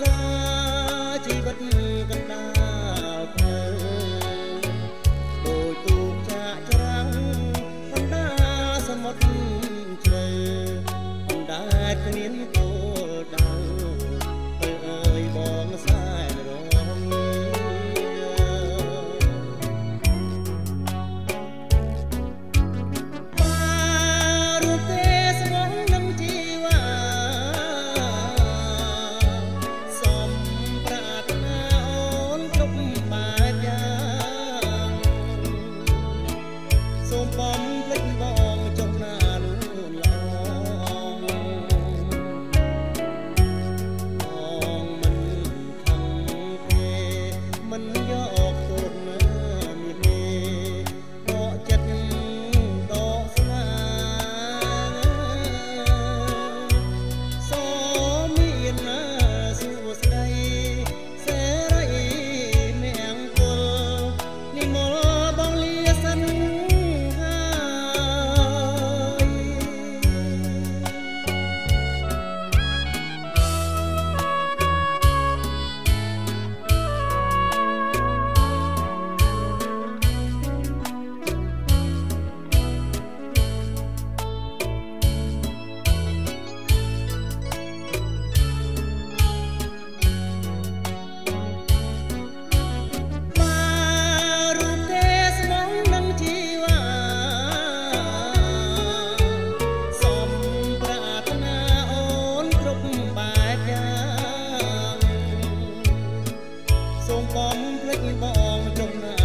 សាជីវិតកណ្ដាលផ្លូវដោយទូកចាក់ច្រាំងបណ្ដាសមុទ្រជ្រៅបណ្ដាគ្មានគោ subscribe cho kênh Ghiền Mì Gõ